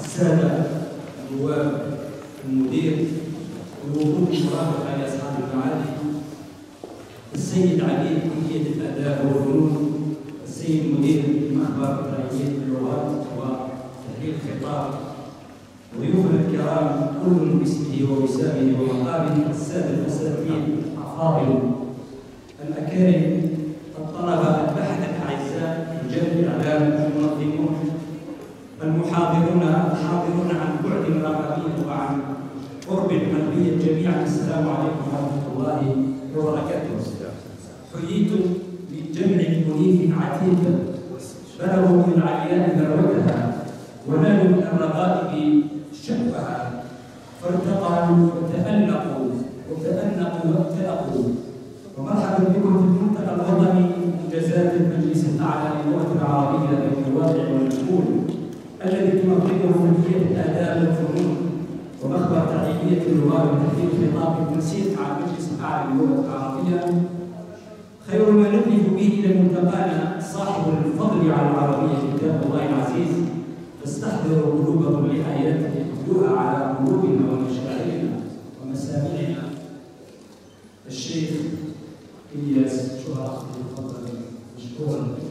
الساده النواب المدير الوفود المرافقه لاصحاب المعالي السيد عميد كليه الاداب والفنون السيد مدير المخبر تربيه اللغات وتحرير ضيوفنا الكرام كل باسمه ووسامه ومقامه الساده الاساتذه الافاضل الاكارم الطلبه البحث الاعزاء رجال الاعلام المنظمون المحاضرون الحاضرون عن بعد رقمي وعن قرب قلبي جميعا السلام عليكم ورحمة الله وبركاته. حييتم بالجمع المنيف عتيق بلغوا من العلياء ذروتها ونالوا من الرغائب شهوها. فارتقوا وتألقوا وتأنقوا واتأقوا ومرحبا بكم في المنطقة الوطني منجزات المجلس الأعلى للغة العربية بين الواقع والمشهور. الذي تنظمه كلية الآداب والفنون ومخبر تعليمية اللغات وتحديد الخطاب بالتنسيق مع المجلس الأعلى للغة العربية خير ما نهدف به إلى ملتقانا صاحب الفضل على العربية كتاب الله العزيز. فاستحضروا قلوبكم لآياته يتلوها على قلوبنا ومشاعرنا ومسامعنا. الشيخ إلياس شهرة そう。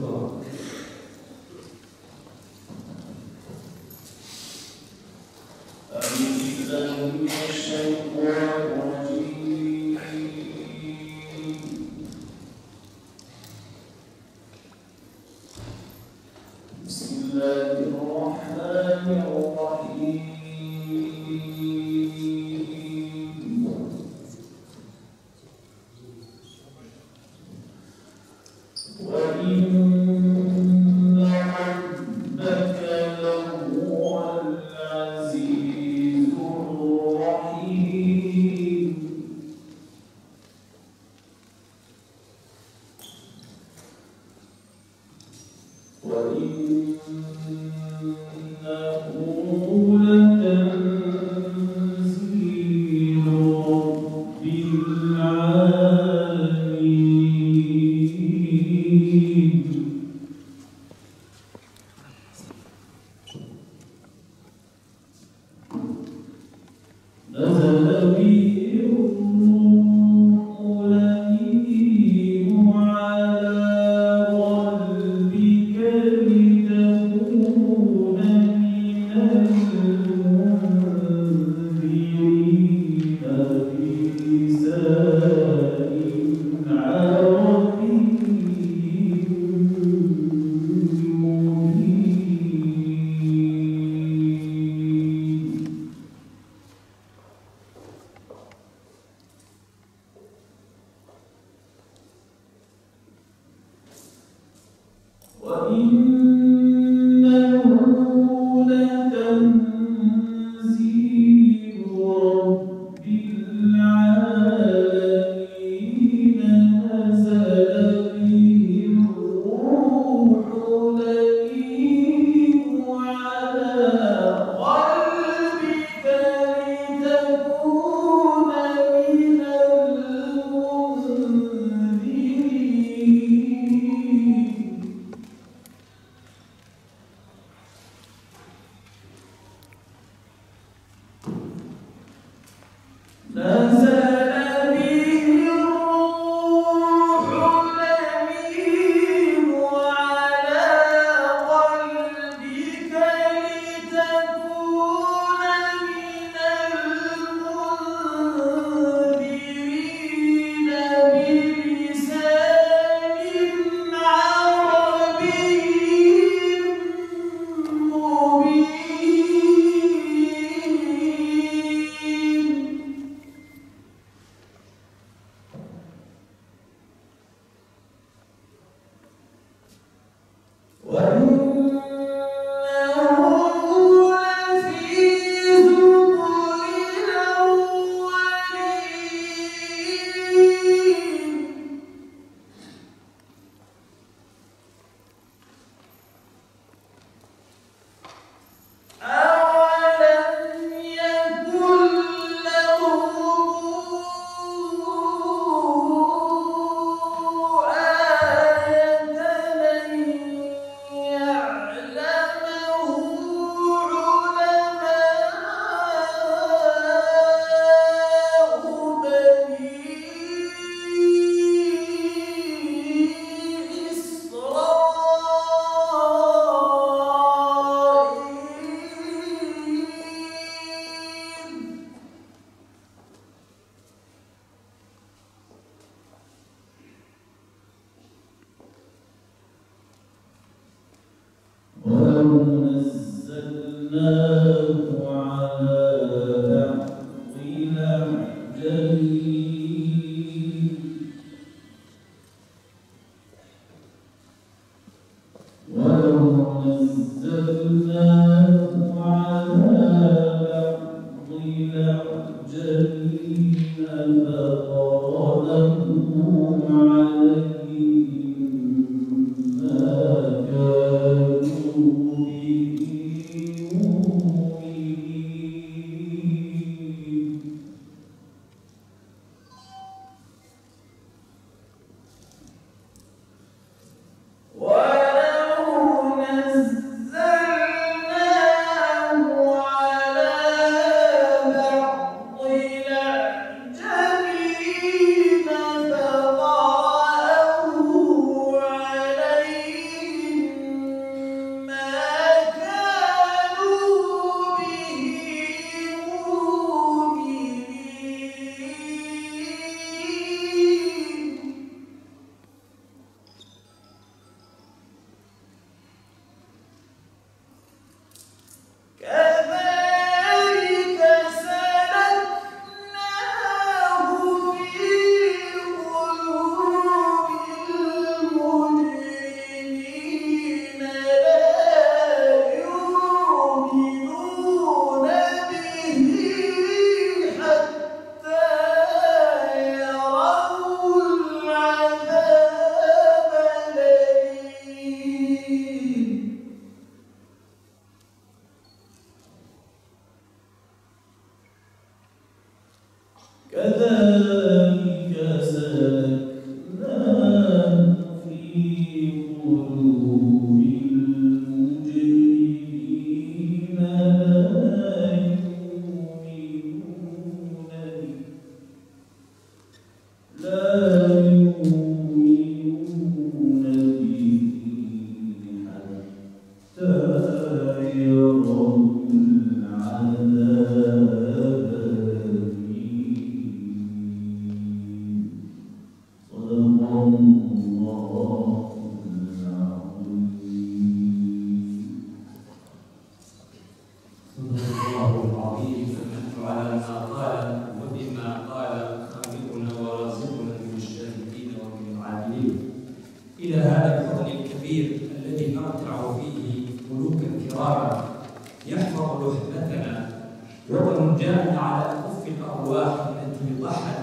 وجاءنا على كف الارواح التي ضحت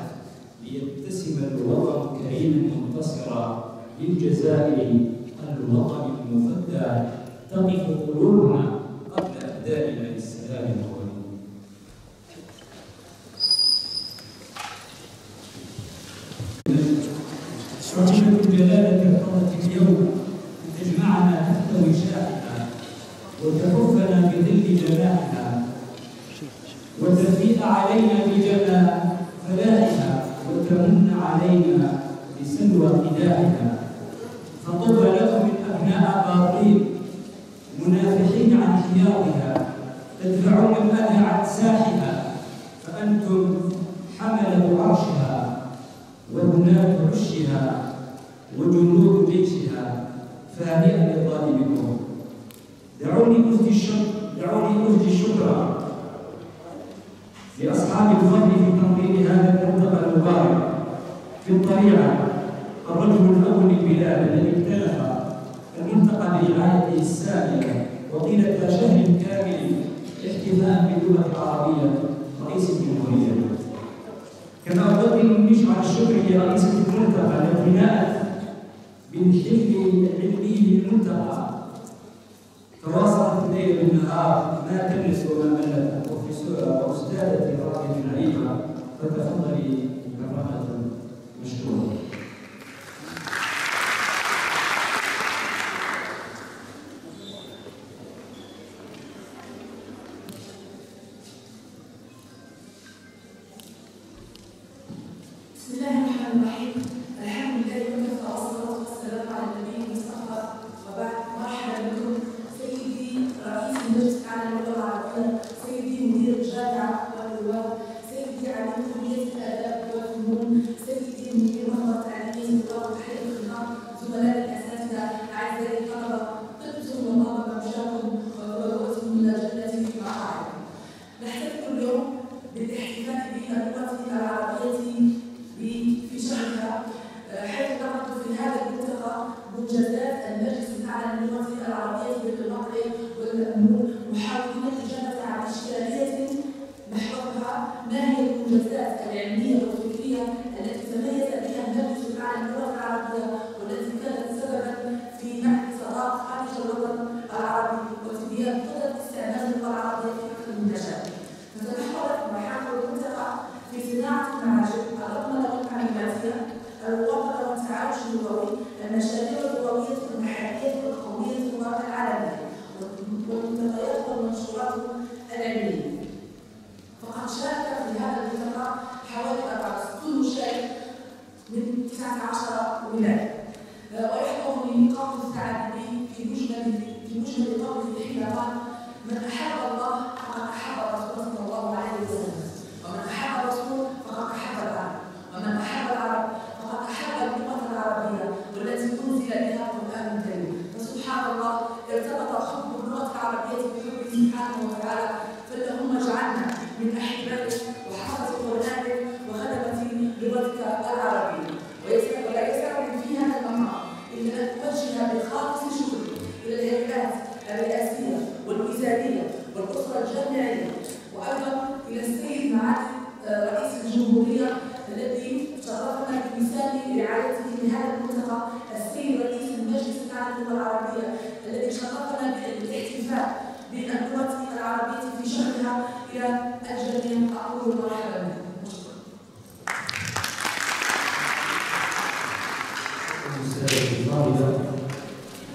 ليبتسم الوطن كريما منتصرا للجزائر.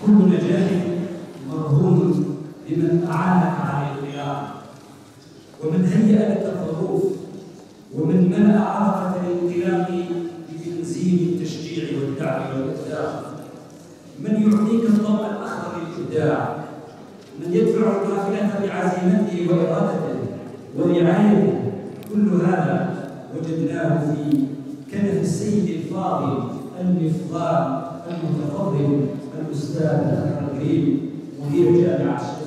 كل نجاح مرهون لمن أعانك على القيام. ومن هيأ لك الظروف ومن ملأ عرفة الانقلاب بتنزيل التشجيع والدعم والإبداع من يعطيك الضوء الأخضر للإبداع. من يدفع القافلة بعزيمته وإرادته ورعايته. كل هذا وجدناه في كنف السيد الفاضل المفضال المتفضل. الأستاذ الكريم مدير جامعة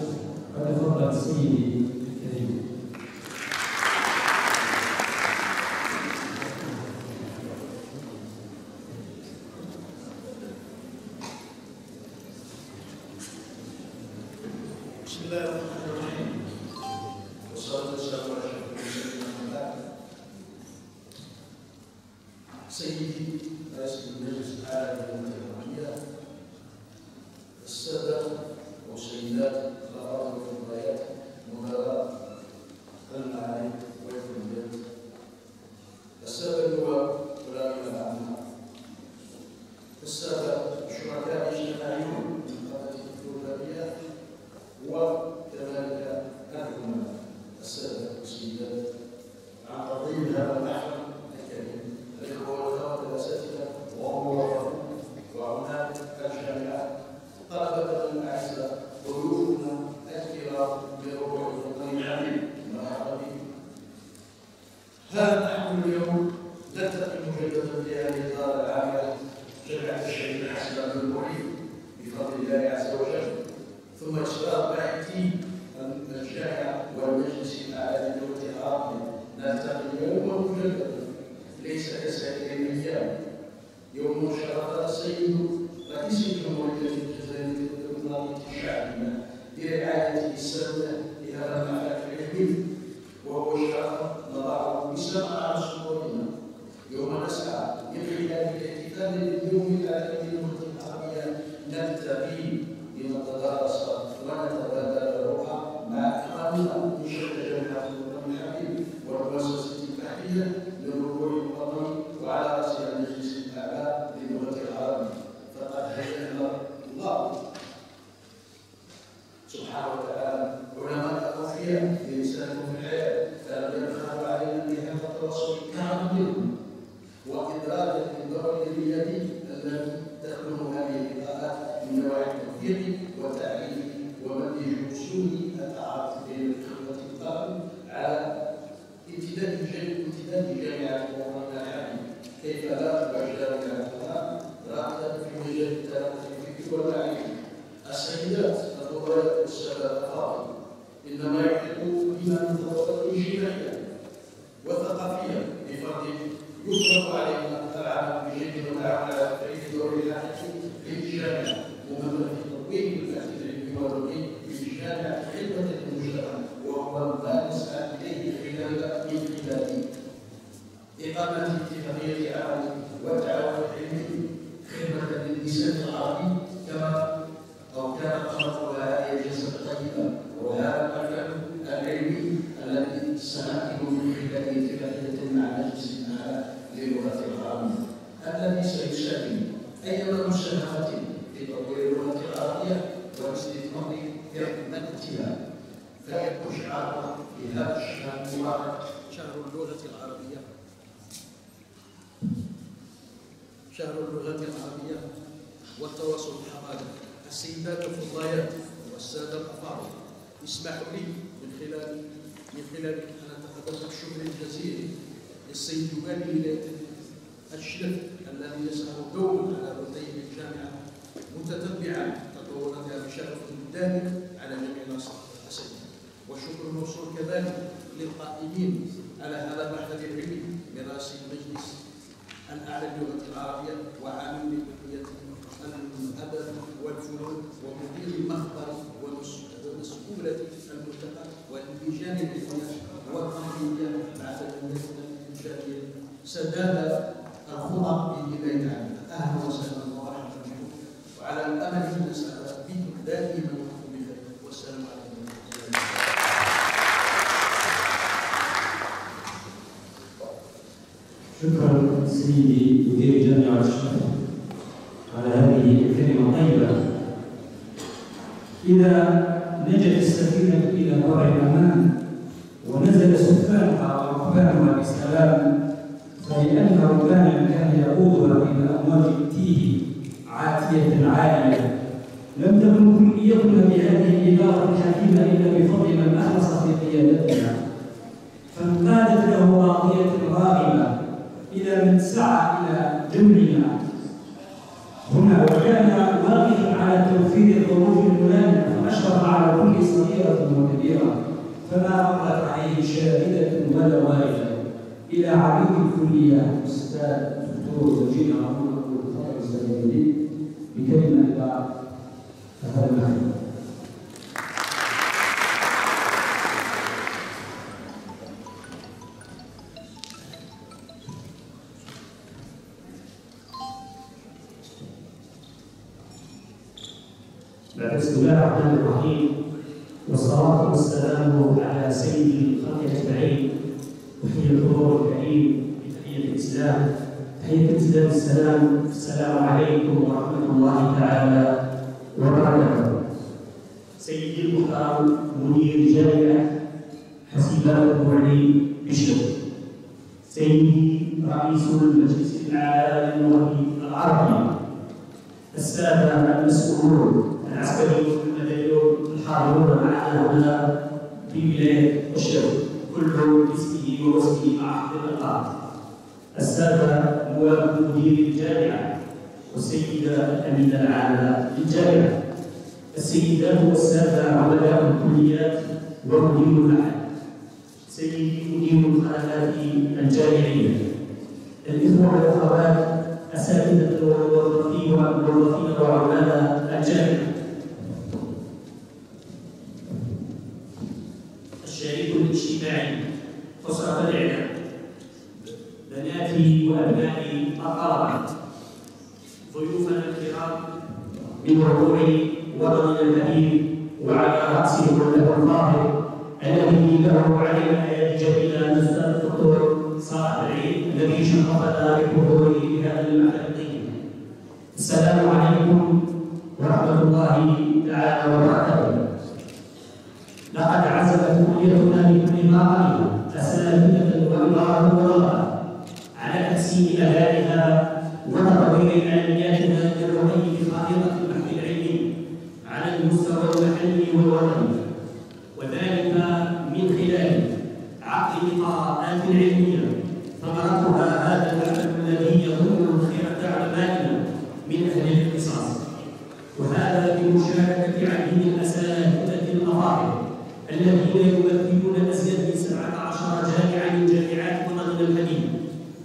مشكورين يوم نسعى من خلال الاحتفال باليوم العالمي للغة العربية نبتغي لنتدارس ونتبادل للقائمين على هذا المعهد العلمي برأس المجلس الأعلى للغة العربية وعامل بكلية الأدب والفنون ومدير المخبر ومسؤولة الملتقى واللجان العلمية والتنظيمية بعد الإنشاء سداد الخطط الله تعالى أهلا وسهلا ومرحبا بكم. وعلى الأمل أن نسعد بكم دائما وأنتم بخير والسلام عليكم ورحمة الله شكرا سيدي مدير جامعة الشرق على هذه الكلمة الطيبة إذا نجت السفينة إلى بر الأمان ونزل سكانها وركبانها بسلام فلأن ركبانا كان يقودها إلى أمواج التيه عاتية عالية. لم تكن كليتنا بهذه الإدارة الحكيمة إلا بفضل من أخلص في قيادتها فانقادت له راضية راغبة إلى من سعى جمعنا هنا وكان واقفا على توفير الظروف الملائمة فأشرف على كل صغيرة وكبيرة. فما مرت عليه شاهدة ولا واردة إلى عميد الكلية أستاذ الدكتور وزير عمر إلى هذا المعنى للغة العربية السادة المسؤولون العسكريون المدنيون الحاضرون معنا هنا في ولاية الشرق كل باسمه ووصفه مع حفظ السادة نواب مدير الجامعة والسيدة الأمينة العامة للجامعة. السيدات والسادة عملاء الكليات ومدير المعهد سيدي مدير الخدمات الجامعية. الإخوة والأخوات أساتذة والموظفين والموظفين وعمال الجامعة. الشريك الاجتماعي. أسرة الإعلام. بناتي وأبنائي الطلبة ضيوفنا الكرام من ربوع وطننا الأمين وعلى رأسهم له الظاهر الذي له علينا يد جميلة الأستاذ الدكتور صالح العيد الذي شرفنا بحضوره بهذا الطيب. السلام عليكم ورحمة الله تعالى وبركاته. لقد عزمت كليتنا ما قبل أساتذة وإمارة ورغبة على تحسين أدائها وتطوير آلياتها للرقي في خارطة البحث العلمي على المستوى المحلي والوطني وذلك من خلال عقد لقاءات علمية وغرضها هذا العدد الذي يظن خيرة علمائنا من أهل الاختصاص وهذا بمشاركة عديد الأساتذة الأفاضل الذين يمثلون أساتذة 17 جامعة من جامعات بلدنا القديم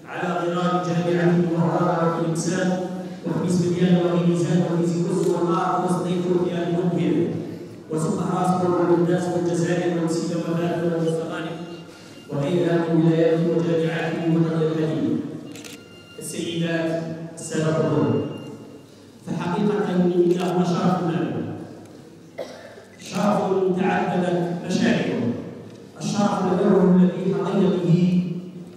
على غرار جامعة الوهرة والإنسان وفي سوريان وإنسان وفي سيروس والمار وسطيف وفي المنبر وسقراس الناس والجزائر وسيدة وبابل والمصطفى السيدات السابقون فحقيقة إنه شرف لنا شرف تعددت مشاعره الشرف البر الذي حظي به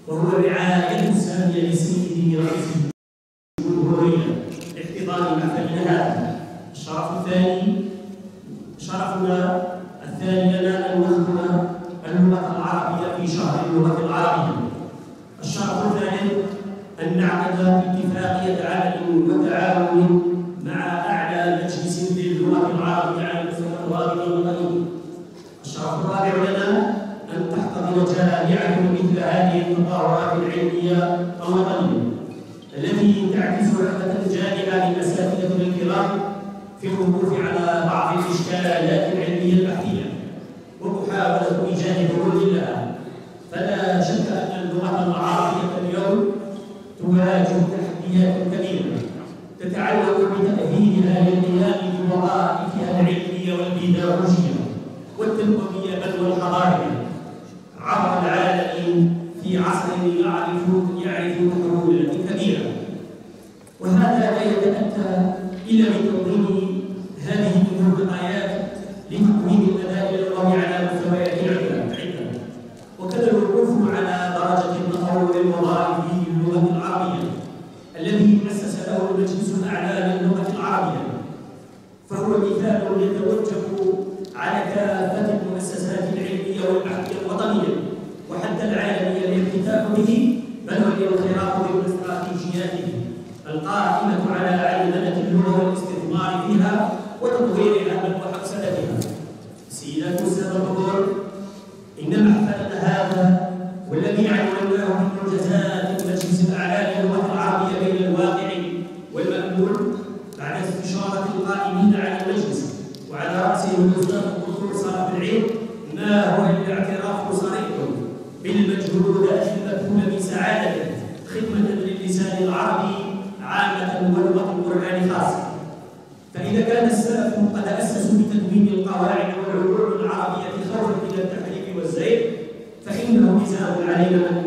وهو رعاية سامية لسيده رئيس manera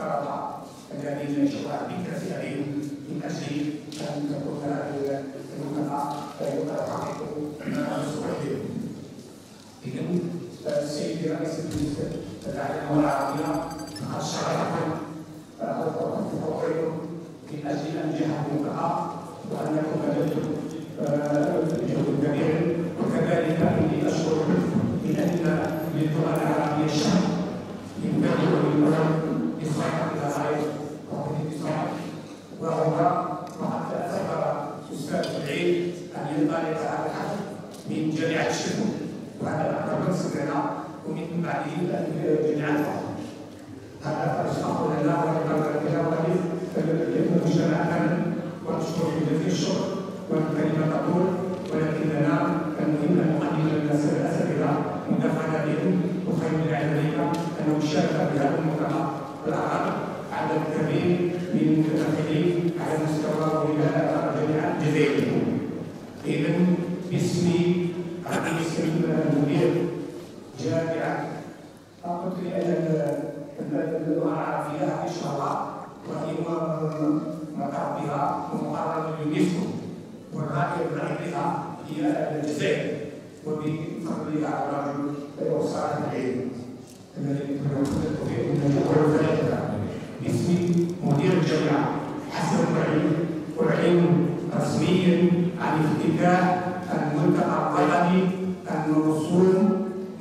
القرابة الذين شرع بك عليهم من أجل أن تكون الملتقى يحقق مصلحتهم. إذا سيدي رئيس العالم العربية قد شرعكم توقيتم من أجل أن جهة الملتقى وأنكم بذلتم جهد كبير وكذلك إني أشكر من أن للغة العربية الشهر ينبغي للأمم وقت الإصلاح وهو وقد اعتبر أستاذ العلم أن ينطلق هذا الحفل من جامعة الشمول وهذا أكبر سننا ومن بعده جامعة هذا فاشرح لنا لنا ولكن المجتمع كامل ونشكر بجزيل الشكر والكلمة تقول ولكننا المهم أن نقدم للناس الأساتذة مدافعة بهم وخير العلمية أنه شارك في هذا والعرب عدد كبير من المتدخلين على مستوى ولايات جامعة الجزائر. إذا باسمي رئيس المدير جامعة قلت لأن اللغة العربية إن شاء الله وهي مقرها ومقررة لليونسكو والرائد الرئيسة هي الجزائر وبفضلها الرجل وصالح العلم باسم مدير الجامعة حسن الرعيم أعلن رسميا عن افتتاح الملتقى الوطني الموصول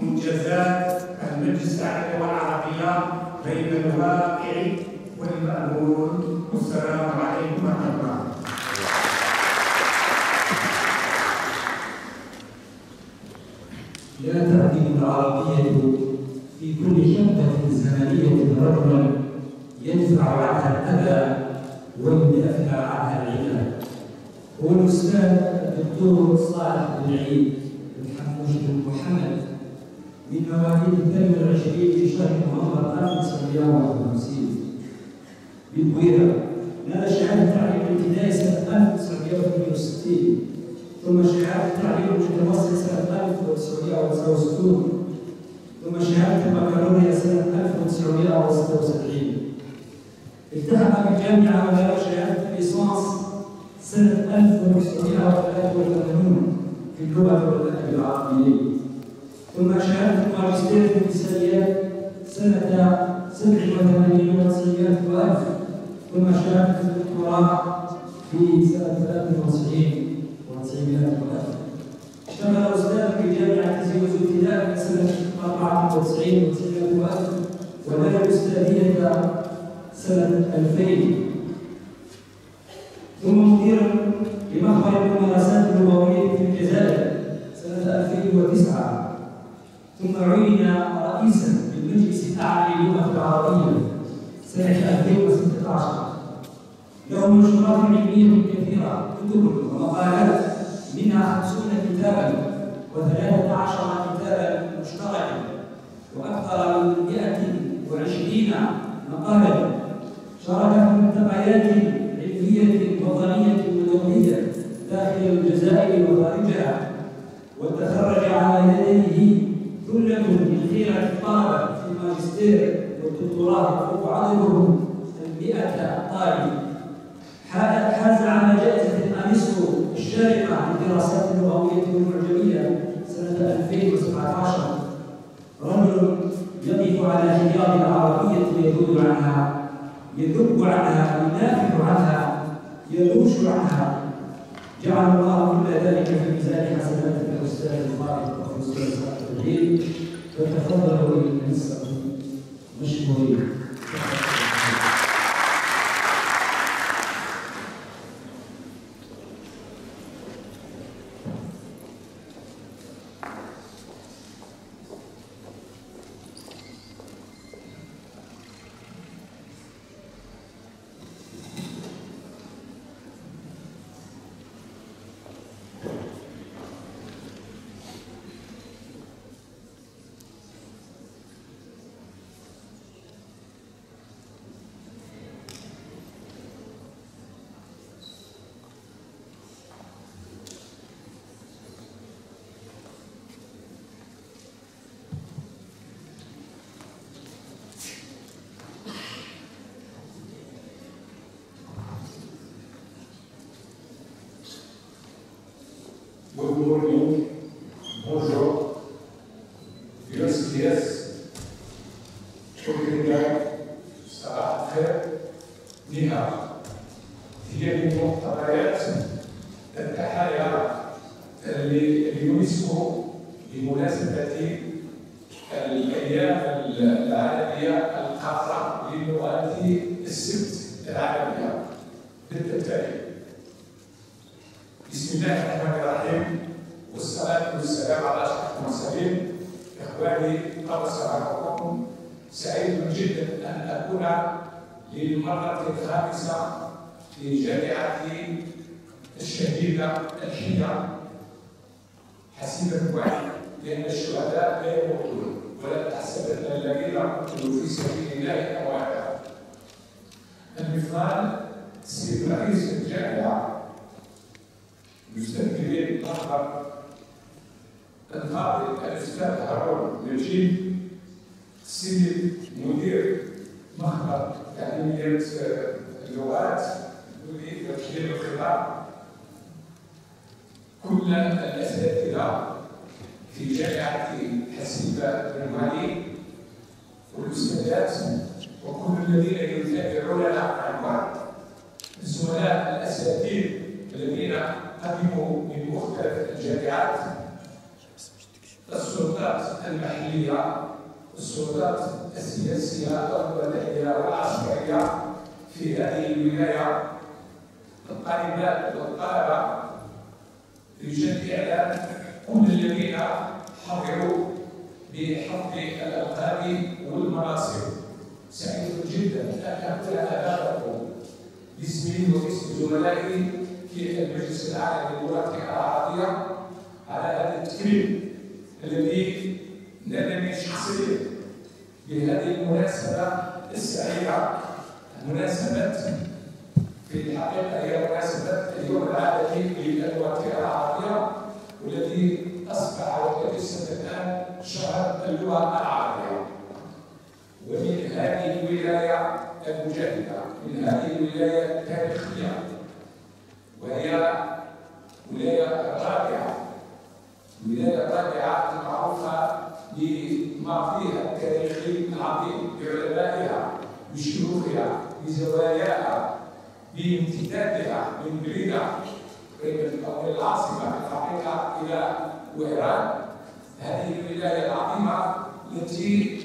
منجزات المجلس العربي والعربية بين الواقع والمأمول والسلام عليكم ورحمة الله لا تعدل العربية كل حقبة زمنية رجلا يدفع عنها الأذى ويدافع عنها العناد هو الأستاذ الدكتور صالح بن عيد الحموش بن محمد من مواليد الثامن والعشرين في شهر نوفمبر 1951 بالبويرة نال شهادة تعليم الابتدائي سنة 1968 ثم شهادة التعليم المتوسط سنة 1969 ثم شهادة البكالوريا سنة 1976 التحق بالجامعة ونال شهادة الليسانس سنة 1983 في اللغة والأدب العربية ثم شهادة الماجستير في الإنسانيات سنة 87 وتسعين وألف. ثم شهادة الدكتوراه في سنة 93 وتسعمائة وألف. اشتغل أستاذ في جامعة زيوز ابتداء في سنة 94 وتسعمائة وألف ونال الأستاذية سنة 2000 ثم مديرا لمخبر الممارسات اللغوية في الجزائر سنة 2009 ثم عين رئيسا للمجلس الأعلى للغة العربية سنة 2016 له منشورات علمية كثيرة كتب ومقالات منها 50 كتابا و13 كتابا مشتركا وأكثر من 120 مقالا. شارك في ملتقيات علمية وطنية ودولية داخل الجزائر وخارجها. وتخرج على يديه ثلة من خيرة الطلبة في الماجستير والدكتوراه يفوق عددهم المئة طالب حاز على جائزة الأنسكو الشارقة للدراسات اللغوية والمعجمية سنة 2017 رجل يقف على حجاب العربية يذود عنها يذب عنها يدافع عنها يلوش عنها. جعل الله كل ذلك في ميزان حسنات الاستاذ الفاضل وفي أستاذ الدين فتفضلوا للنساء مشكورين السياسية والمدنية والعسكرية في هذه الولاية الطالبات والطلبة رجال إعلام كل الذين حضروا بحفظ الألقاب والمناصب. سعيد جدا أن أكون أمامكم باسمي وباسم زملائي في المجلس الاعلى للغات العربية. على هذا التكريم الذي نالني شخصيا بهذه المناسبة السعيده مناسبة. في الحقيقة هي مناسبة اليوم العالمي للغات العربية والذي أصبح وتجسد الآن شهر اللغة العربيه ومن هذه الولاية المجاهدة من هذه الولاية التاريخية وهي ولاية رابعة الولاية الرابعة المعروفة بماضيها التاريخي العظيم بعلمائها بشيوخها بزواياها بامتدادها من بريدة من العاصمة الحقيقة إلى وهران. هذه الولاية العظيمة التي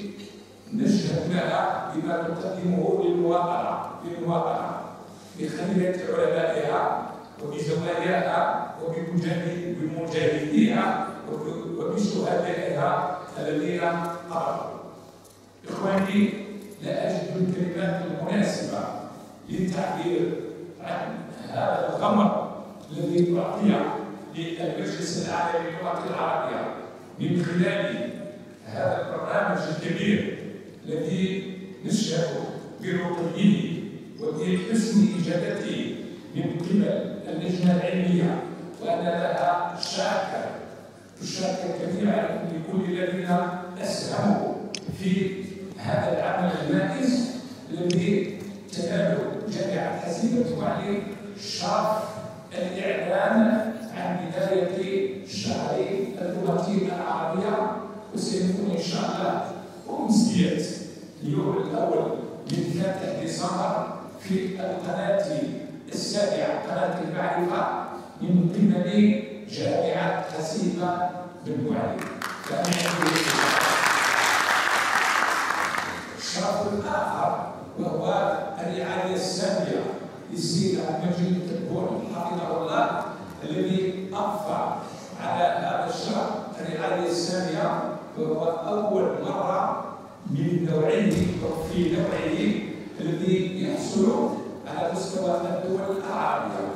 نشهد لها بما تقدمه للمواطنة للمواطنة بخيرة علمائها وبزواياها وبمجاهديها وب- وبشهدائها. الذين قرأوا إخواني لا أجد الكلمات المناسبة للتعبير عن هذا الغمر الذي أعطي للمجلس العالمي للغة العربية من خلال هذا البرنامج الكبير الذي نشأ برقيه وبحسن إجابته من قبل اللجنة العلمية وأن لها شاكر الشاكر كثيرا لكل الذين أسهموا في هذا العمل البائس الذي تنال جامعة حسيبة وعليه شرف الإعلان عن بداية شهر اللغة العربية. وسيكون إن شاء الله أمسية اليوم الأول من فاتح ديسمبر في القناة السابعة قناة المعرفة. من قبل جامعة حسيبة بن معين الشرف الآخر وهو الرعاية السامية للسيد عبد المجيد التبون حفظه الله الذي أضفى على هذا الشرف. الرعاية السامية وهو أول مرة من نوعه في نوعه الذي يحصل على مستوى الدول العربية.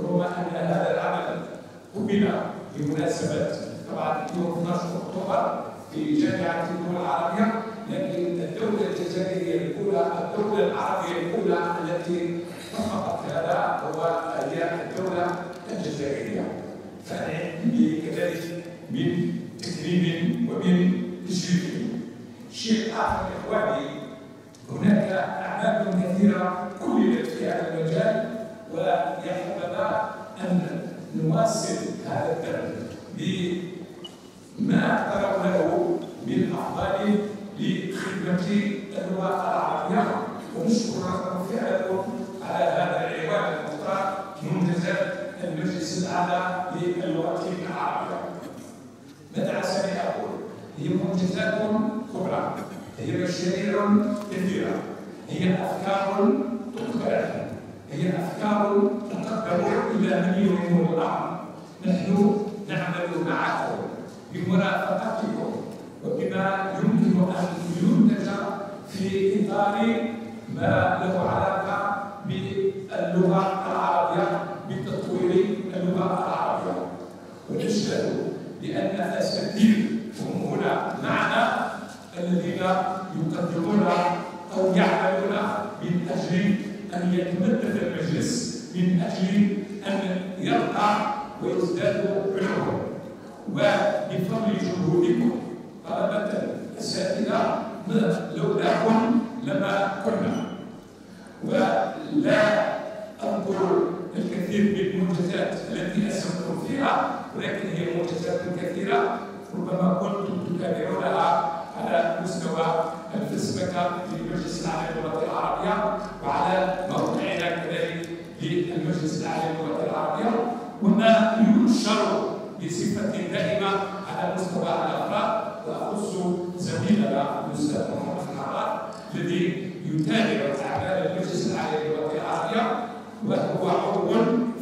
رغم أن هذا العمل قبل بمناسبة طبعا يوم 12 أكتوبر في جامعة الدول العربية لكن الدولة الجزائرية الأولى الدولة العربية الأولى التي وفقت هذا هو هي الدولة الجزائرية. فأنا عندي كذلك من تكريم ومن تشريف. شيء آخر إخواني هناك أعمال كثيرة كللت في هذا المجال ويا أن نواصل هذا الدرب بما ترونه من أفضال لخدمة اللغة العربية ونشكركم فعلا على هذا العنوان المختار منتزه المجلس الأعلى للغة العربية ماذا عسى أقول؟ هي منجزات كبرى هي مشاريع كثيرة هي أفكار تقبل هي أفكار تقدم إلى من يريد الأمر نحن نعمل معكم بمرافقتكم وبما يمكن أن ينتج في إطار ما له علاقة باللغة العربية بتطوير اللغة العربية. ونشهد لأن أساتذة هم هنا معنا الذين يقدمون أو يعملون من أجل أن يتمدد المجلس من أجل أن يرقى ويزداد علمهم وبفضل جهودكم طلبة الأساتذة لولاكم لما كنا. ولا أذكر الكثير من المنجزات التي أسهمتم فيها ولكن هي منجزات كثيرة. ربما كنتم تتابعونها على مستوى الفيسبوك للمجلس العالمي للغة العربية وعلى موقعنا كذلك للمجلس العالمي للغة العربية. وما ينشر بصفة دائمة على مستوى الأفراد وأخص زميلنا الأستاذ محمد الحرار الذي يتابع أعمال المجلس العالمي للغة العربية وهو عضو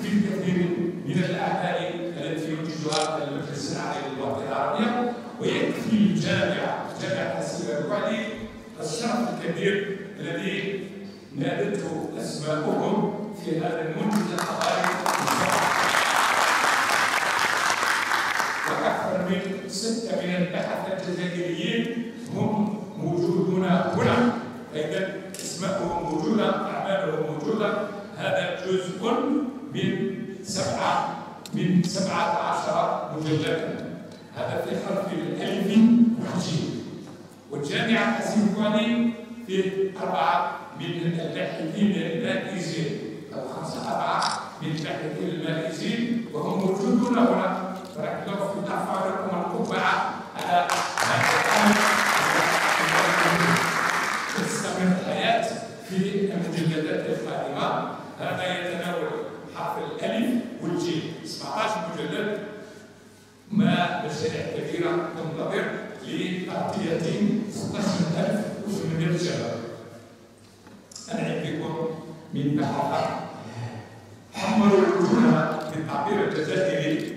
في الكثير من الأعمال التي ينتجها المجلس العالمي للغة العربية ويكفي الجامعة جامعة حسيبة الوعلي الشرف الكبير الذي نالته أسماءهم في هذا المنتج الحضاري وأكثر من ستة من البحث الجزائريين هم موجودون هنا. أيضا أسماءهم موجودة أعمالهم موجودة. هذا جزء من سبعة من سبعة عشر مجلدا. هذا في حرف الألف والجيم. والجامعة حسيبواني في أربعة من الباحثين البائزين أو خمسة أربعة من الباحثين البائزين وهم موجودون هنا. ولكن في أفعالكم القبعة على تستمر الحياة في المجلدات القادمة هذا يتناول حرف الألف والجيم. 17 مجلد ما مشاريع كبيرة تنتظر لتغطية 16800 شباب أنا عندكم من بحث حملوا الوجوه بالتعبير الجزائري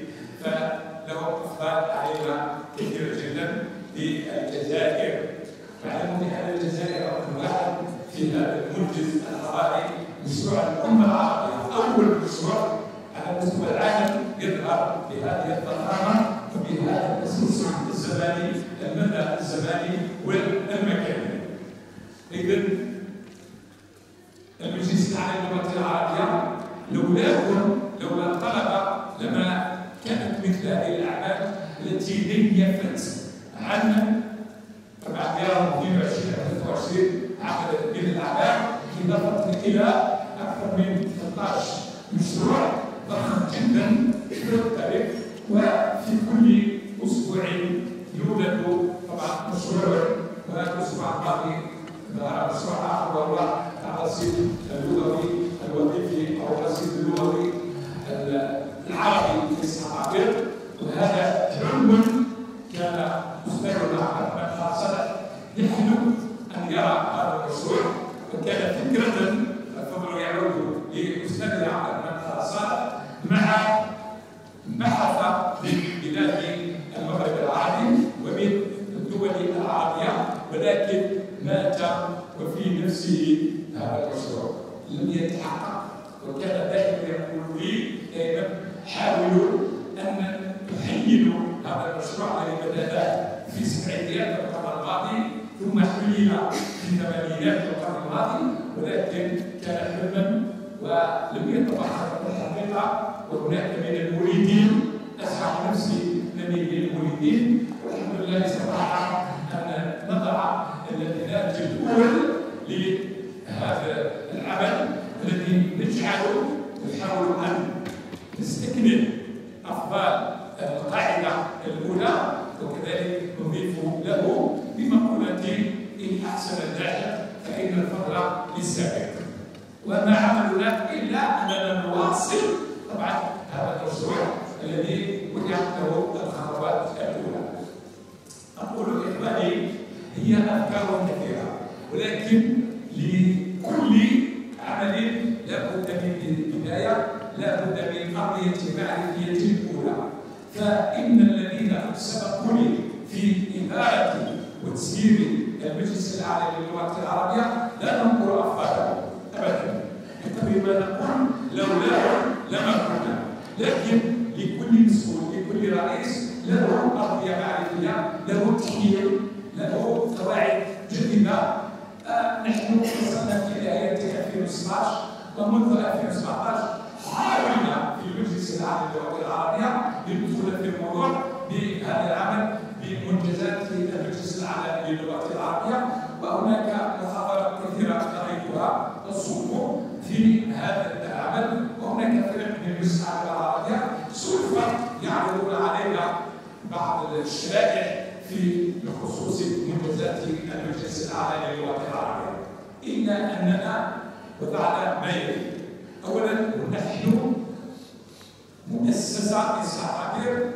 له اقبال علينا كثير جدا في الجزائر. فاعلموا بان الجزائر رقم واحد في هذا المنجز الحضاري مشروع الامه نستكمل افضال القاعده الأولى وكذلك نضيف له بمقولة إن أحسن الداعي فإن الفضل للسابق. وما عملنا إلا اننا نواصل طبعا هذا المشروع الذي وجهت له الخطوات الأولى. أقول إخواني هي أفكار كثيرة ولكن لكل عمل لا بد من بدايه لا بد من ارضيه معرفيه الاولى فان الذين سبقوني في اداره وتسيير المجلس الاعلى للغه العربية لا ننكر افكارهم ابدا بقدر ما نقول لولا لما كنا لكن لكل مسؤول لكل رئيس له ارضيه معرفيه له تحليل له قواعد جديده آه نحن وصلنا في نهايه 2016 ومنذ 2017 حاولنا في المجلس العام للغه العربيه للدخول في الموضوع بهذا العمل بمنجزات المجلس الاعلى للغه العربيه وهناك محاضرات كثيره قريتها تصب في هذا العمل وهناك فرق من المجلس الاعلى العربيه سوف يعرضون علينا بعض الشرائح في بخصوص منجزات المجلس الاعلى الا اننا وضعنا ما اولا نحن مؤسسه للصحافه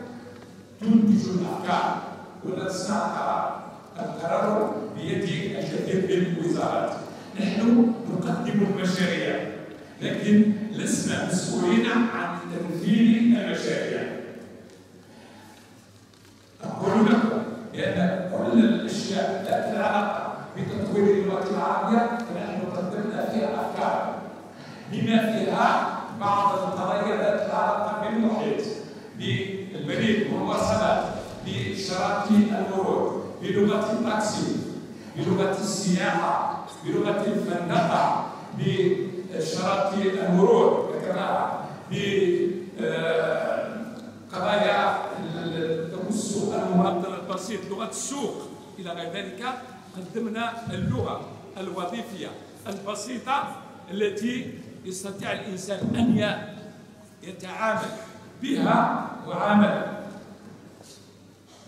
تنتج الافكار ولسنا قرار القرار بيد الكثير من الوزارات نحن نقدم المشاريع لكن لسنا مسؤولين عن تنفيذ المشاريع أقول لكم بأن كل الأشياء ذات العلاقة بتطوير اللغة العربية فنحن قدمنا فيها أفكار بما فيها بعض القضايا ذات العلاقة بالمحيط بالبريد والمواصلات بشراكة المرور بلغة التاكسي بلغة السياحة بلغة الفندقة بشراكة المرور كما بقضايا تمس المواطن البسيط لغة السوق. إلى غير ذلك قدمنا اللغة. الوظيفية البسيطة التي يستطيع الإنسان أن يتعامل بها معاملة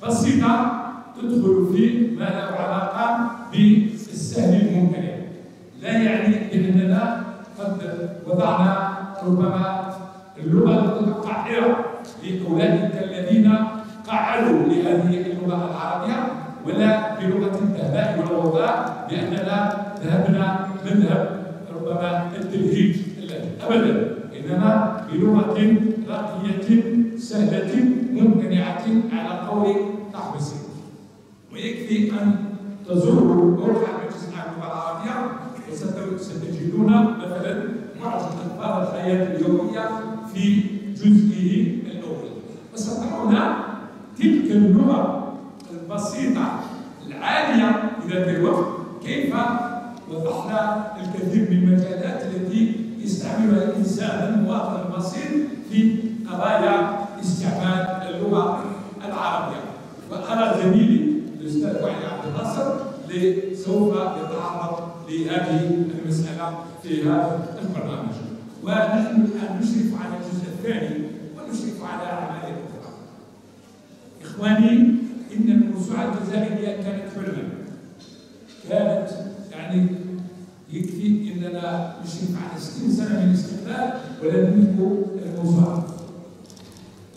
بسيطة تدخل في ما له علاقة بالسهل الممكن. لا يعني أننا قد وضعنا ربما اللغة المتقعرة لأولئك الذين قعدوا لهذه اللغة العربية. ولا بلغة الدهماء والوضاء لأننا ذهبنا مذهب ربما التلهيج أبدا إنما بلغة راقية سهلة ممتنعة على قول نحبس ويكفي أن تزوروا موقع مجلس اللغة العربية وستجدون مثلا معجم أخبار الحياة اليومية في جزئه الأول. وسترون تلك اللغة البسيطة العالية إلى الوقت كيف وضحنا الكثير من المجالات التي يستعملها الإنسان المواطن البسيط في قضايا استعمال اللغة العربية. وأرى زميلي الأستاذ وحي عبد الناصر سوف يتعرض لهذه المسألة في هذا البرنامج. ونحن الآن نشرف على الجزء الثاني ونشرف على أعمال أخرى. إخواني إن الموسوعة الجزائرية كانت حلما كانت يعني يكفي إننا نشرف على 60 سنة من الاستقلال ولا نملك الموسوعه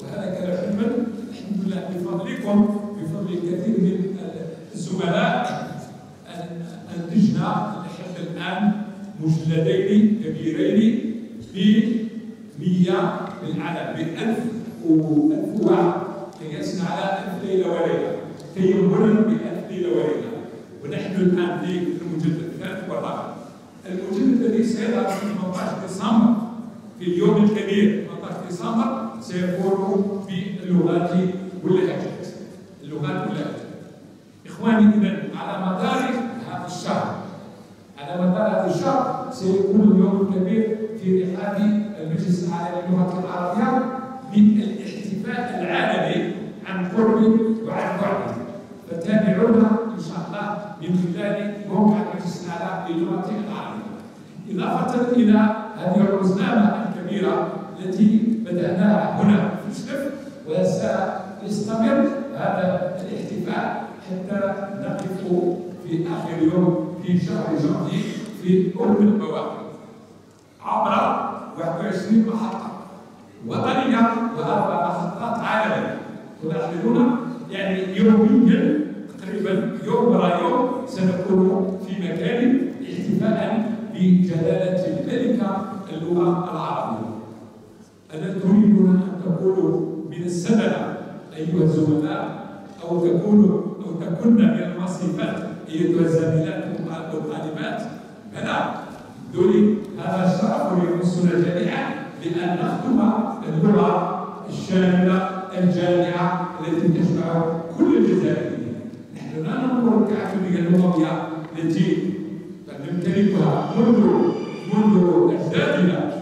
وهذا كان حلما الحمد لله بفضلكم بفضل الكثير من الزملاء. انتجنا لحد الآن مجلدين كبيرين ب 100 بالعدد ب 1000 و 1000 واحد قياسنا على 1000 ليله وليله تيمنا ب 1000 ليلة وليلة. ونحن الآن في المجلد الثالث والرابع. المجلد الذي سيظهر في 18 ديسمبر في اليوم الكبير 18 ديسمبر سيكون باللغات واللهجات اللغات واللهجات إخواني إذا على مدار هذا الشهر على مدار هذا الشهر سيكون اليوم الكبير في رحاب المجلس العالمي للغة العربية بالاحتفال العالمي عن قرب وعن بعد فتابعونا ان الله من خلال موقع المجلس الاعلى للغه العربيه إضافة إلى هذه الرزنامه الكبيرة التي بدأناها هنا في الشرف وسيستمر هذا الاحتفال حتى نقف في آخر يوم في شهر جانفي في ام المواقف عبر 21 محطة وطنية وأربع محطات عالمية. تلاحظون يعني يوميا تقريبا يوم ورا يوم سنكون في مكان احتفاء بجلالة الملكه اللغة العربية. ألا تريدون أن تكونوا من السبلة أيها الزملاء؟ أو تكونوا أو تكن من المصيفات أيتها الزميلات والطالبات بلى دولي هذا شرف يمسنا جميعا بأن نخدم اللغة الشاملة الجامعة التي تجمع كل الجزائريين نحن التي نمتلكها منذ منذ أجدادنا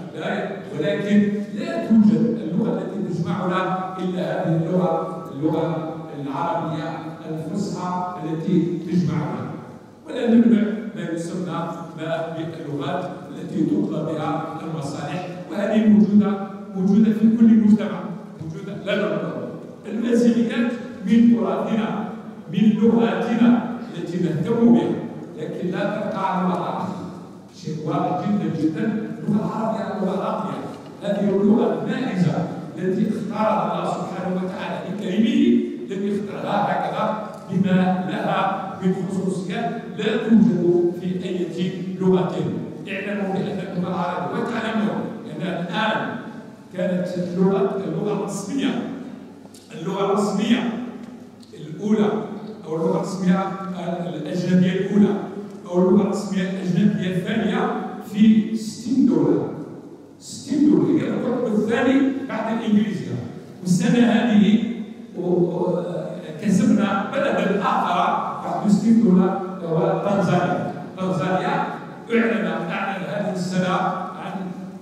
ولكن لا توجد اللغة التي تجمعنا إلا هذه اللغة اللغة العربية الفصحى التي تجمعنا. ولا نمنع ما يسمى باللغات التي تطلب بها المصالح. وهذه موجوده موجودة في كل مجتمع. موجودة لا نرفض المازيغيات من تراثنا من لغاتنا. التي نهتم بها لكن لا تبقى على الوضع شيء واضح جدا جدا. اللغة العربية لغة راقيه هذه اللغة البائزه التي اختارها الله سبحانه وتعالى بكلمه لم يختارها هكذا بما لها من خصوصيات لا توجد في أي لغة. اعلموا بأن اللغة العربية وتعلموا أن الآن كانت اللغة اللغة الرسمية. اللغة الرسمية الأولى أو اللغة الرسمية الأجنبية الأولى. أو اللغة الرسمية الأجنبية الثانية في 60 دوله 60 دوله هي الرقم الثاني بعد الإنجليزية. والسنة هذه كسبنا بلدا آخر بعد 60 دوله وهو تنزانيا. تنزانيا اعلن أعلن هذه السنة عن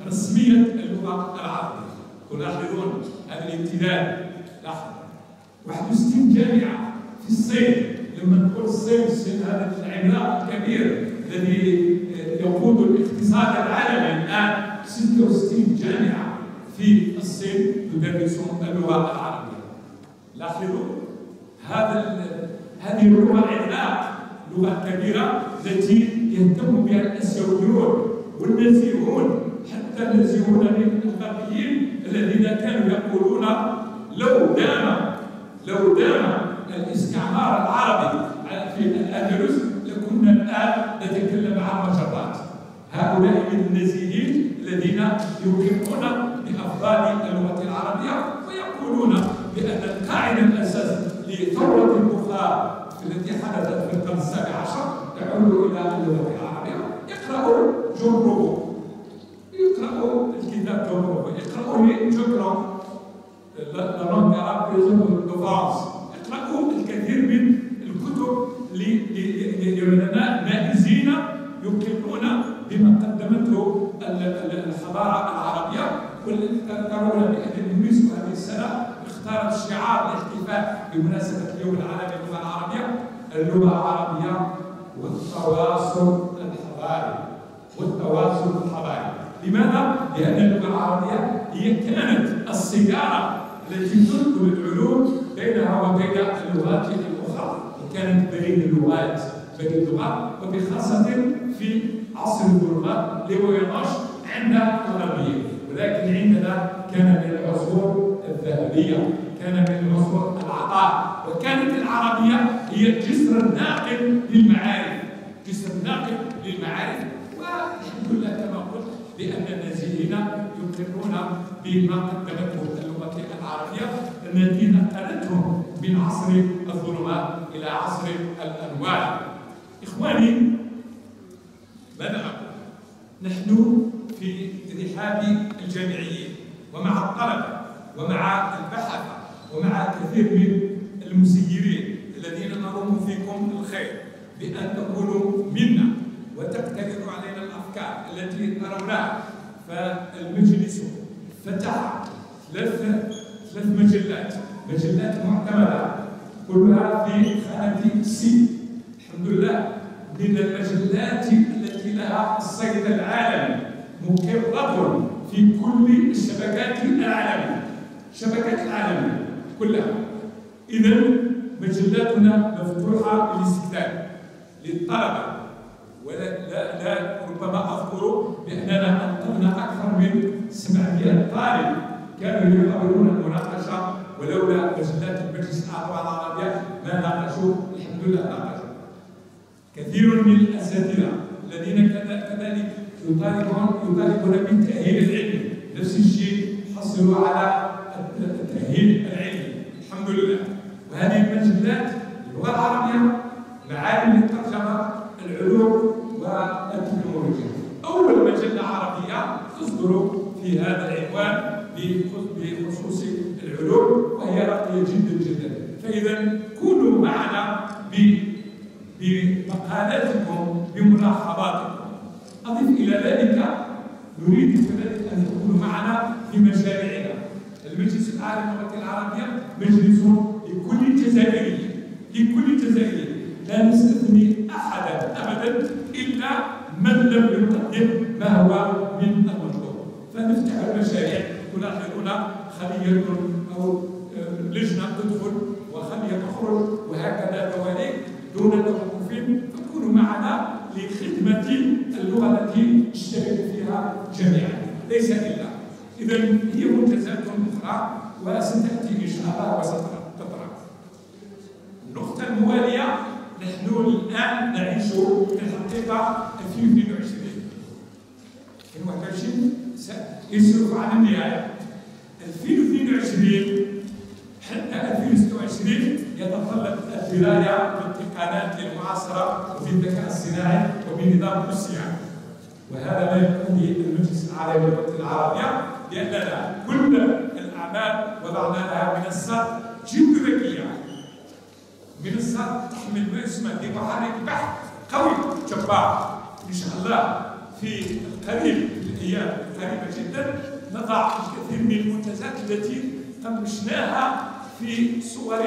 رسمية اللغة العربية. تلاحظون هذا الامتداد لاحظ 61 جامعة. في الصين لما نقول الصين الصين هذا العملاق الكبير الذي يقود الاقتصاد العالمي الآن 66 جامعة في الصين تدرس اللغة العربية. لاحظوا؟ هذا هذه اللغة العملاق لغة كبيرة التي يهتم بها الآسيويون والنازيون حتى النازيون الغربيين الذين كانوا يقولون لو دام لو دام الاستعمار العربي في الأندلس لكنا الآن نتكلم عن مجرات. هؤلاء من النازيين الذين يوقفون بافضال اللغة العربية ويقولون بأن القاعده الأساس لثورة البخار التي حدثت في القرن السابع عشر تعود إلى اللغة العربية. اقرأوا جون روبو يقرأوا الكتاب روبو يقرأوا لي جون لا langue arabe de France اقرأوا الكثير من الكتب لعلماء بائزين يقرون بما قدمته ال- ال- الحضارة العربية. والذي ترون بأن هذه السنة اختارت شعار الاحتفال بمناسبة اليوم العالمي للغة العربية اللغة العربية والتواصل الحضاري. والتواصل الحضاري. لماذا؟ لأن اللغة العربية هي كانت السيارة التي تنقل العلوم بينها وبين اللغات الأخرى وكانت بين اللغات بين اللغات وبخاصة في عصر الظلمات لويناش عند الغربية ولكن عندنا كان من العصور الذهبية كان من العصور العطاء وكانت العربية هي الجسر الناقل للمعارف جسر ناقل للمعارف. والحمد لله كما قلت لأن النازحين يقرون بما قدمته اللغة العربية. التي نقلتهم من عصر الظلمات إلى عصر الأنوار إخواني ماذا أقول؟ نحن في رحاب الجامعيين ومع الطلبة ومع البحث ومع كثير من المسيرين الذين نرم فيكم الخير بأن تكونوا منا وتقترحوا علينا الأفكار التي ترونها فالمجلس فتح ثلاث ثلاث مجلات. مجلات معتمدة. كلها في خانة سي الحمد لله. من المجلات التي لها الصيت العالمي. مقرة في كل الشبكات العالمية شبكات العالمية كلها. إذا مجلاتنا مفتوحة للاستخدام للطلبة ولا لا, لا ربما أذكر بأننا أنقذنا أكثر من 700 طالب. كانوا يحاولون المناقشة ولولا مجلات المجلس الأعلى العربية ما ناقشوا. الحمد لله ناقشوا. كثير من الأساتذة الذين كذلك يطالبون يطالبون بالتاهيل العلمي نفس الشيء حصلوا على التأهيل العلمي. الحمد لله. وهذه المجلات اللغة العربية معالم الترجمة العلوم والتكنولوجيا. أول مجلة عربية تصدر في هذا العنوان بخصوص العلوم وهي راقيه جدا جدا. فاذا كونوا معنا بمقالاتكم بملاحظاتكم. أضف إلى ذلك نريد كذلك أن تكونوا معنا في مشاريعنا المجلس العالمي للغة العربية مجلس لكل جزائري لكل جزائري لا نستثني أحدا أبدا إلا من لم يقدم ما هو من المطلوب فنفتح المشاريع. تلاحظون خلية أو آه، لجنة تدخل وخلية تخرج وهكذا دواليك دون توقف فكونوا معنا لخدمة اللغة التي نشترك فيها جميعا. ليس إلا. إذا هي منتزهات أخرى وستأتي إن شاء الله وستطرح النقطة الموالية نحن الآن نعيش في الحقيقة 2022 2021 سيصرف عن النهاية. 2022 حتى 2026 يتطلب الدرايه بالتقنيات المعاصرة وفي الذكاء الصناعي وبنظام الصيانه وهذا ما يقتضي المجلس العالمي للغه العربيه لأننا كل الأعمال وضعنا لها منصات جد ذكيه منصات تحمل ما يسمى بمحرك بحث قوي جبار إن شاء الله. في القريب الأيام القريبه جدا نضع الكثير من المنتجات التي قمشناها في صور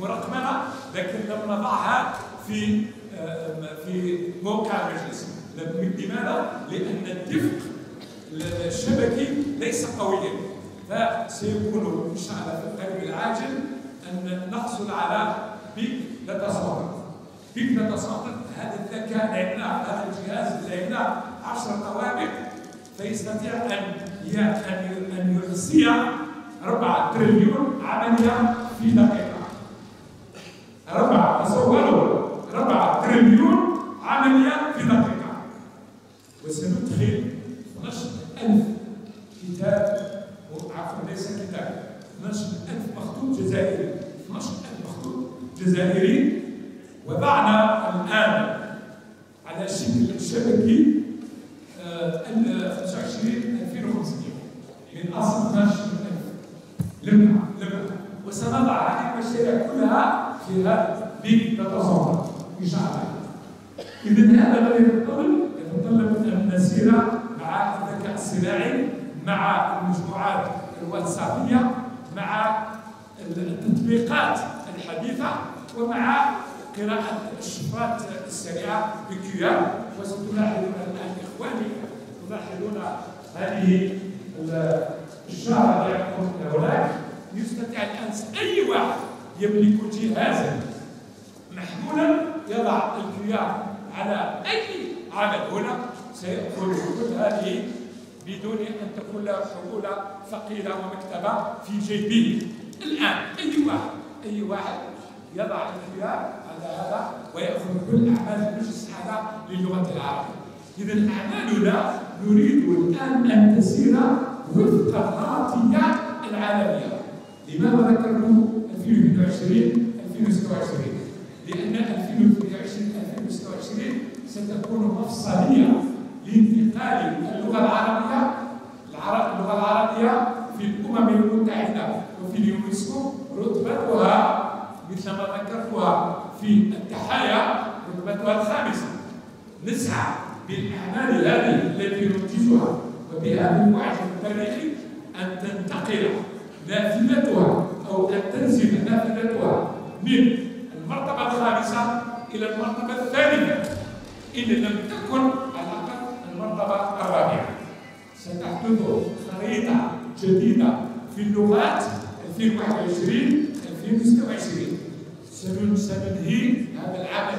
مرقمنة لكن لم نضعها في آه، في موقع المجلس. لماذا؟ لأن الدفق الشبكي ليس قويا. فسيكون إن شاء الله في القريب العاجل أن نحصل على big data center big data center هذا الذكاء لعبناه هذا الجهاز لعبناه 10 طوابق فيستطيع أن أن يحصي 4 تريليون عمليه في دقيقة. 4 تصوروا 4 تريليون عمليه في دقيقة. وسندخل 12000 كتاب عفوا ليس كتاب 12000 مخطوط جزائري 12000 مخطوط جزائري وضعنا الآن على شكل شبكي أصل 12000 لمعة لمعة وسنضع هذه المشاريع كلها في هذا بيك داتا إن شاء الله إذا هذا الذي يتطلب يتطلب نسير مع الذكاء الصناعي مع المجموعات الواتسابية مع التطبيقات الحديثة ومع قراءة الشفرات السريعة بكيو وستلاحظون الآن إخواني تلاحظون هذه الشارة يعقوب هناك يستطيع الآن أي واحد يملك جهازا محمولا يضع الكيار على أي عمل. هنا سيأخذ كل هذه بدون أن تكون له حمولة ثقيلة ومكتبة في جيبه. الآن أي واحد أي واحد يضع الكيار على هذا ويأخذ كل أعمال المجلس هذا للغة العربية. إذا أعمالنا نريد الآن أن تسير وفق الراتية العالمية. لماذا ذكرت 2022 2026 لأن 2022 2026 ستكون مفصلية لانتقال اللغة العربية العرب اللغة العربية في الأمم المتحدة وفي اليونسكو رتبتها مثل ما ذكرتها في التحايا رتبتها الخامسة. نسعى بالأعمال هذه التي ننتجها وبهذا المعجم التاريخي أن تنتقل نافذتها أو أن تنزل نافذتها من المرتبة الخامسة إلى المرتبة الثالثة إن لم تكن على المرتبة الرابعة. ستحدث خريطة جديدة في اللغات 2021 2026 سننهي هذا العمل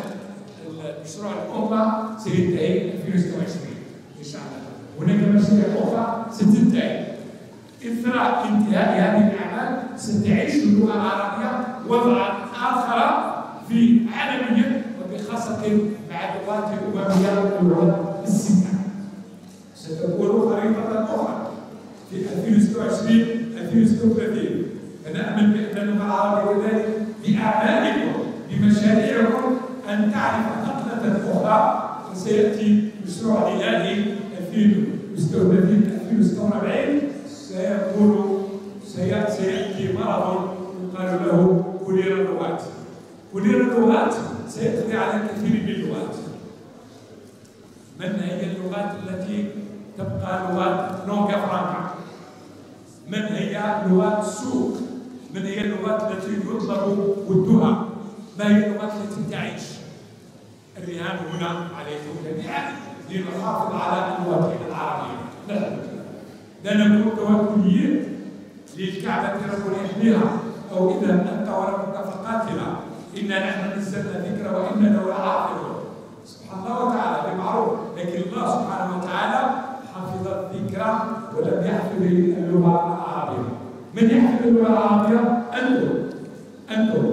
مشروع الأمة سينتهي 2026 إن شاء الله. هناك مشاريع أخرى ستنتهي. إثر انتهاء هذه الأعمال ستعيش اللغة العربية وضعا آخر في عالميا وبخاصة مع اللغات الأممية واللغات الستة ستكون خريطة أخرى في 2026 2036 فنأمل بأن اللغة العربية كذلك بأعمالكم بمشاريعكم أن تعرف نقلة أخرى وسيأتي مشروع هلالي 2036 2046 سيكون سيأتي مرض يقال له كوليرا اللغات. كوليرا اللغات سيقضي على الكثير من اللغات. من هي اللغات التي تبقى لغات لونغا فرانكا من هي لغات السوق؟ من هي اللغات التي يطلب ودها؟ ما هي اللغات التي تعيش؟ الرهان هنا عليكم جميعا. لنحافظ على اللغة العربية. لا لا نكون توكليين للكعبة رب يحميها أو إذا أنت ولم نفقاتنا إنا نحن نزلنا الذكر له لحافظون. سبحان الله وتعالى بمعروف. لكن الله سبحانه وتعالى حفظ الذكر ولم يحفظ اللغة العربية. من يحفظ اللغة العربية؟ أنتم. أنتم.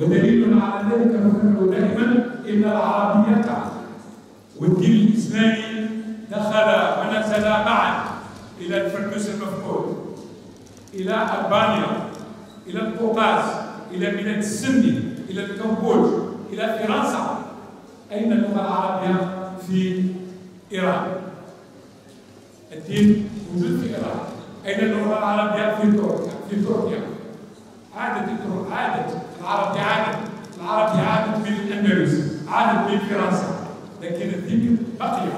ودليل على ذلك نقول دائما إن العربية والدين الإسلامي دخل ونزل معا إلى الفردوس المفقود إلى ألبانيا إلى القوقاز إلى بلاد السندي إلى الكمبوج إلى فرنسا. أين اللغة العربية في إيران؟ الدين موجود في إيران. أين اللغة العربية في تركيا؟ في تركيا. عادت عادت العربية عادت العربية عادت من الأندلس عادت من فرنسا. لكن الدين بقي.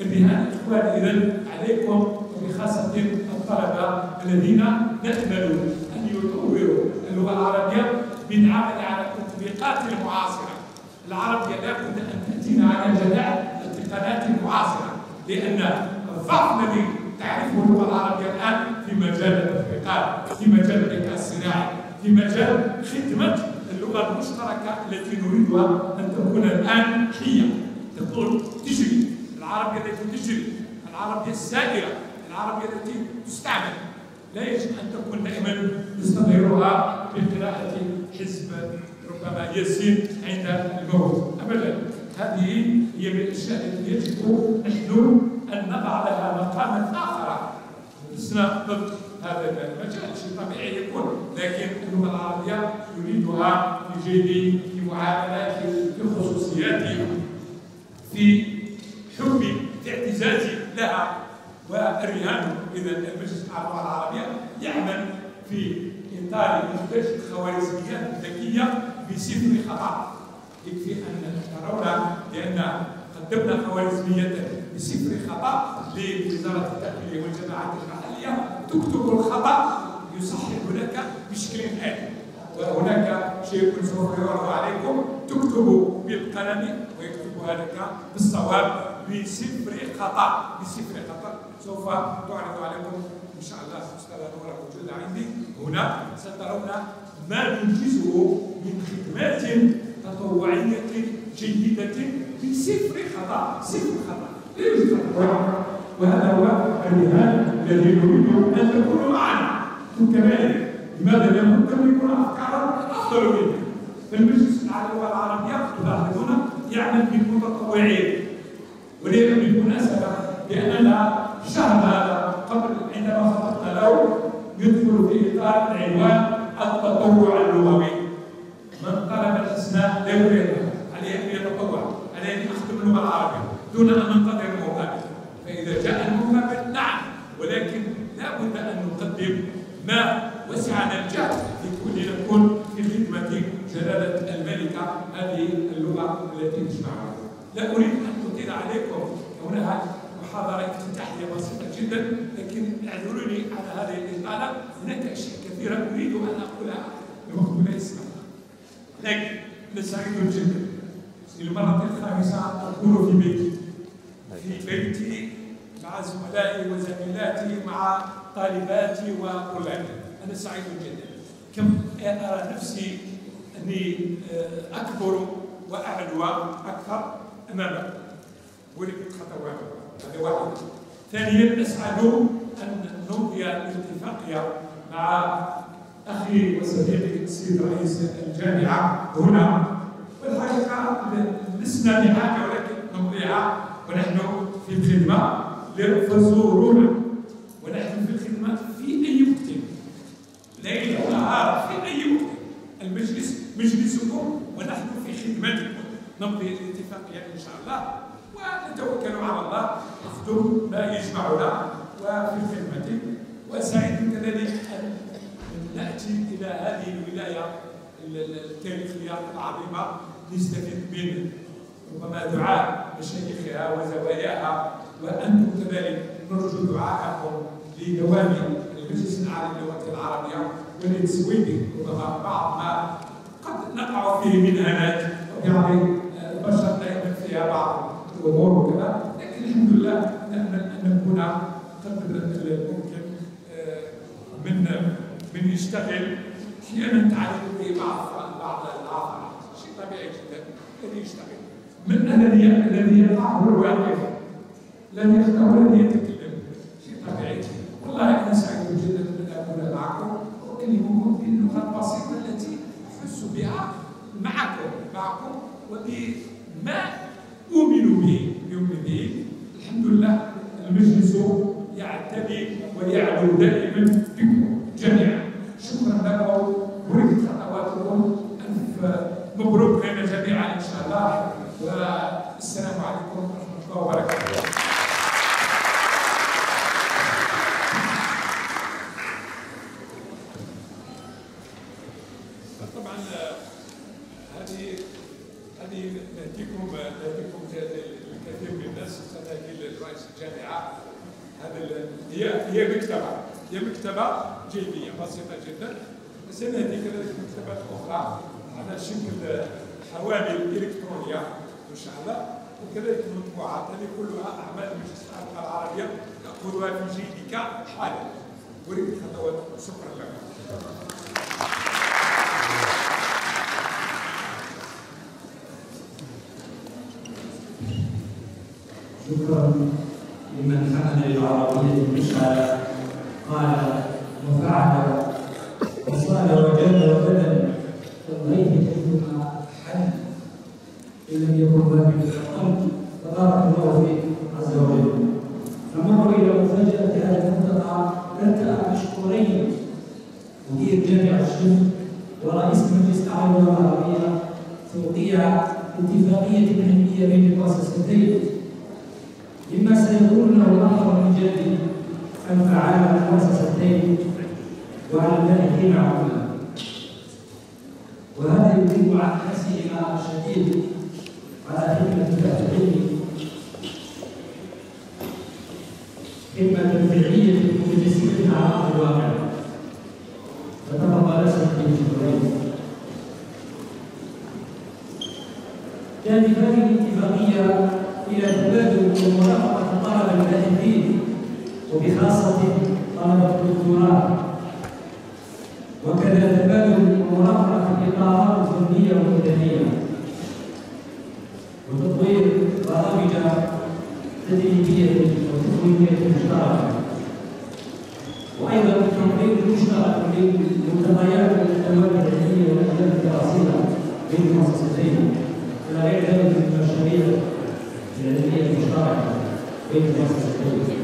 الرهان إخوان إذا عليكم وبخاصة الطلبة الذين نأمل أن يطوروا اللغة العربية بالعمل على التطبيقات المعاصرة. العربية لابد أن تأتينا على جميع التقنيات المعاصرة لأن الضعف الذي تعرفه اللغة العربية الآن في مجال التطبيقات في مجال الذكاء الصناعي في مجال خدمة اللغة المشتركة التي نريدها أن تكون الآن حية تكون تجري. العربية التي تجري. العربية السائرة العربية التي تستعمل. لا يجب أن تكون دائما نستظهرها بقراءة حزب ربما ياسين عند الموت. أبدا. هذه هي من الأشياء التي يجب نحن أن نضع لها مقاما آخر. لسنا ضد هذا المجال. شيء طبيعي يكون. لكن اللغة العربية يريدها في جيبي في معاملاتي في خصوصياتي في حبي في اعتزازي لها. والرهان إذا المجلس الاعلى العربية يعمل في إطار إنتاج الخوارزميات الذكيه بصفر خطأ. يكفي أن ترون بان قدمنا خوارزمية بصفر خطأ لوزارة التربية والجماعات المحليه تكتب الخطأ يصحح لك بشكل آلي وهناك شيء سوف يعرض عليكم. تكتب بالقلم ويكتبها لك بالصواب بصفر خطا بصفر خطا سوف تعرض عليكم إن شاء الله أستاذة نورة موجودة عندي. هنا سترون ما ننجزه من خدمات تطوعية جيدة بصفر خطا صفر يوجد خطا وهذا هو الرهان الذي نريد أن تكونوا معنا. كذلك لماذا لم نكن يكون أفكارا أفضل منا فالمجلس الاعلى العربيه تلاحظون يعمل بالمتطوعين وبالمناسبه لاننا شهر هذا قبل عندما خطبنا له يدخل في إطار العنوان التطوع اللغوي. من طلب الحسنى لا يريدها عليه أن يتطوع. عليه أن يخدم اللغة العربيه دون أن ننتظر المقابل فاذا جاء المقابل نعم ولكن لا بد ان نقدم ما وسعنا الجهد لكل نكون في خدمه جلاله الملكه هذه لا أريد أن أطيل عليكم هنا محاضرة افتتاحيه بسيطة جدا لكن اعذروني على هذه الاطاله هناك أشياء كثيرة أريد أن أقولها الوقت لا يسمح لكن أنا سعيد جدا للمره الخامسة اكون في بيتي. في بيتي مع زملائي وزميلاتي مع طالباتي وطلابي. أنا سعيد جدا كم أرى نفسي أني أكبر وأعلو أكثر ولكن خطوات هذا واحد. ثانيا أسعد أن نمضي الاتفاقيه مع أخي وصديقي السيد رئيس الجامعة هنا. والحقيقة لسنا بحاجه ولكن نمضيها ونحن في الخدمة فزورونا ونحن في الخدمة في أي وقت. ليل نهار في أي وقت. المجلس مجلسكم ونحن خدمتكم نمضي الاتفاقيه إن شاء الله. ونتوكل على الله. نخدم ما يجمعنا. وفي الخدمة. وسعيد كذلك أن نأتي إلى هذه الولاية التاريخية العظيمة. نستفيد من ربما دعاء مشايخها وزواياها وأنتم كذلك نرجو دعاءكم لدوام المجلس الأعلى للغة العربية ولتسويده ربما بعض ما قد نقع فيه من هنات يعني البشر دائما فيها بعض الأمور وكذا. لكن الحمد لله نامل إن قدر الممكن من من يشتغل أحيانا نتعلم به بعض بعض الاعضاء شيء طبيعي جدا الذي يشتغل. من الذي الذي يقع هو الواقف. الذي يختار الذي يتكلم. شيء طبيعي والله أنا سعيد جدا ان اكون معكم واكلمكم باللغة البسيطه التي احس بها معكم معكم وبما اؤمن به يؤمن به الحمد لله المجلس يعتني ويعلو دائما بكم جميعا شكرا لكم ورد خطواتكم الف مبروك لنا جميعا ان شاء الله والسلام عليكم ورحمه الله وبركاته طبعا هذه هذه ناتيكم ناتيكم الكثير من الناس تنادي رئيس الجامعة هذا هي هي مكتبه هي مكتبه جيبيه بسيطه جدا سنهدي كذلك مكتبات أخرى على شكل حوامل الكترونيه ان شاء الله وكذلك مطبوعات هذه كلها اعمال المجلس العربيه تاخذها في جيبك حالا اريد خطوات شكرا لك شكرا لمن حمل العربية المشعلة قال وفعل وصال وجل وبدل والغيث كيفما حل إن لم يكن واجب القلب تبارك الله فيك عز وجل نمر إلى مفاجأة هذا الملتقى على المؤسستين وعلى الباحثين عموما وهذا يجيب عن حسهما الشديد على خدمة التعليم خدمة فعلية مجسمة على أرض الواقع فتفضل سيدي الشكرين كانت هذه الاتفاقية إلى تبادل ومرافقة الطلبة الباحثين وبخاصة طلبة الدكتوراه. وكذا تبادل ومرافقة الإطارات الفنية والإدارية وتطوير برامج تدريبية وتكوينية مشتركة. وأيضا التنظيم المشترك لمنتديات الأدوات العلمية والأدوات الدراسية بين المؤسستين إلى غير ذلك من المشاريع العلمية المشتركة بين المؤسستين